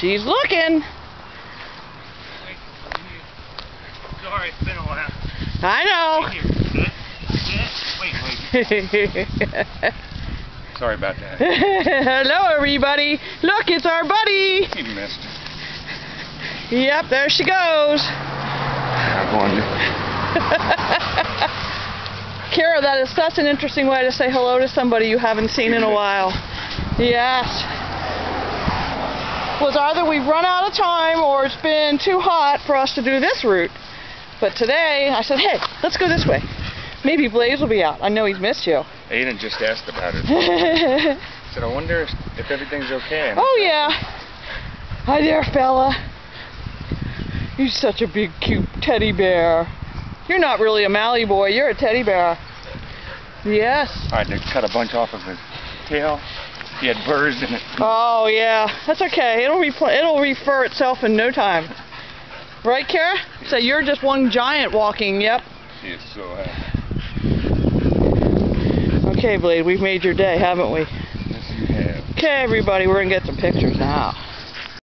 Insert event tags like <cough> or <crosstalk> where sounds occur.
She's looking. Sorry, it's been a while. I know. Here, sit, sit. Wait, wait. Sorry about that. <laughs> Hello, everybody. Look, it's our buddy. He missed. Yep, there she goes. I wonder. <laughs> Khyra, that is such an interesting way to say hello to somebody you haven't seen in a while. Yes. Was either we've run out of time or it's been too hot for us to do this route. But today, I said, hey, let's go this way. Maybe Blaze will be out. I know he's missed you. <laughs> Aiden just asked about it. He <laughs> said, I wonder if, if everything's okay. And oh, yeah. Hi there, fella. You're such a big, cute teddy bear. You're not really a Mally boy. You're a teddy bear. Yes. I had to cut a bunch off of his tail. He had burrs in it. Oh yeah, that's okay. It'll repl- it'll refer itself in no time. Right, Khyra? So you're just one giant walking. Yep. He is so happy. Okay, Blaze. We've made your day, haven't we? Yes, you have. Okay, everybody. We're gonna get some pictures now.